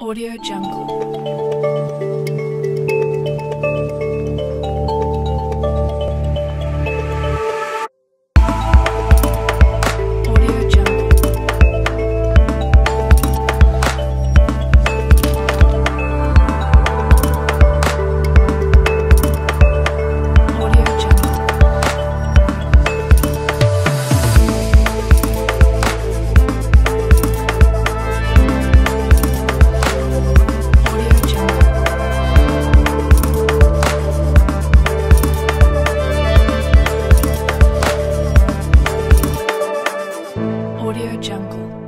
Audio Jungle. Audio Jungle.